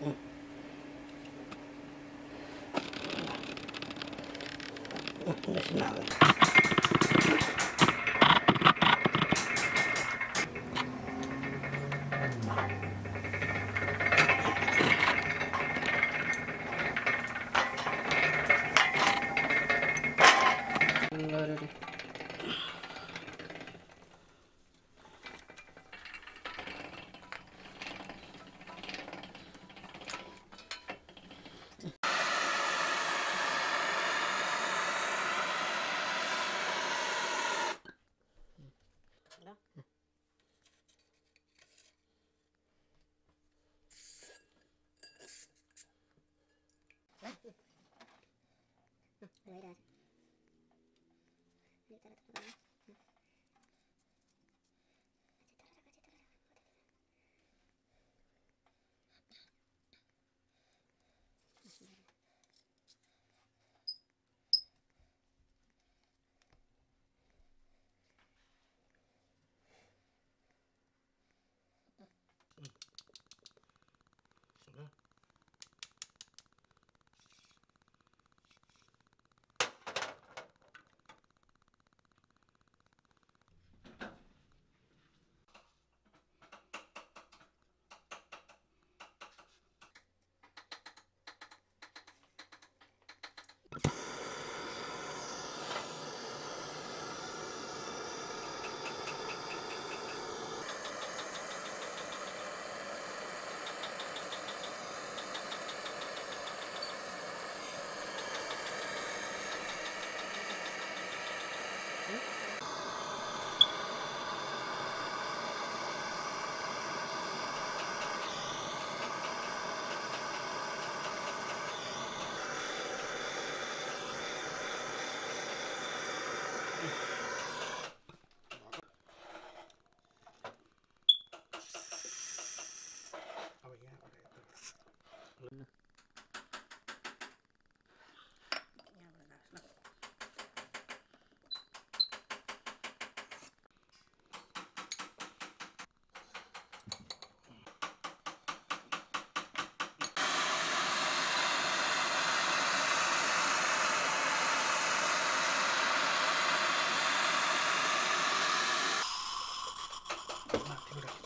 This is not alle. Nå er det her. Litt av dette på gangen. Hmm? Activar aquí.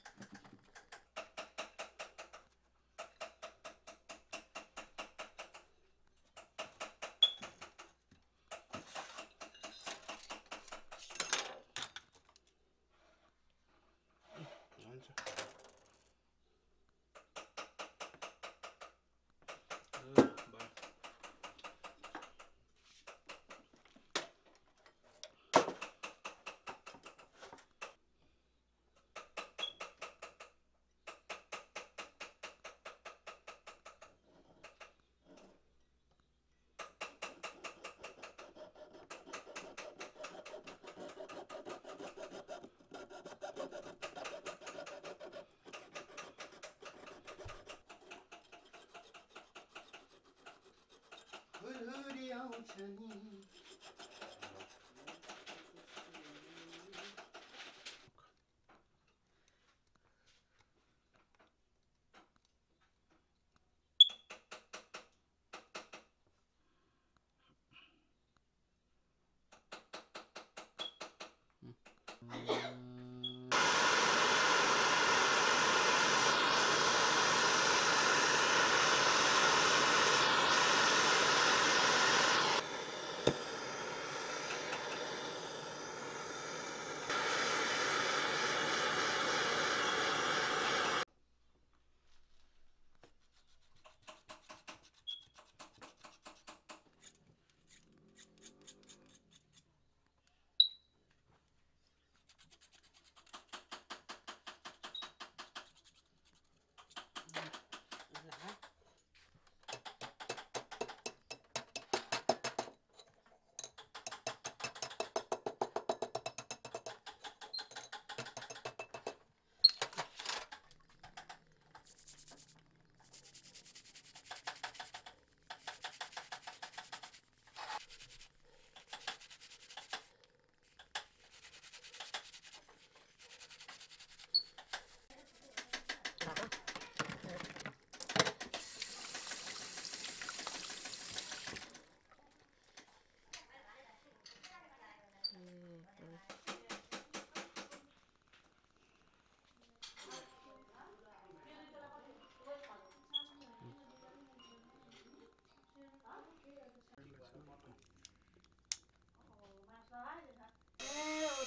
着你。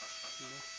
うん。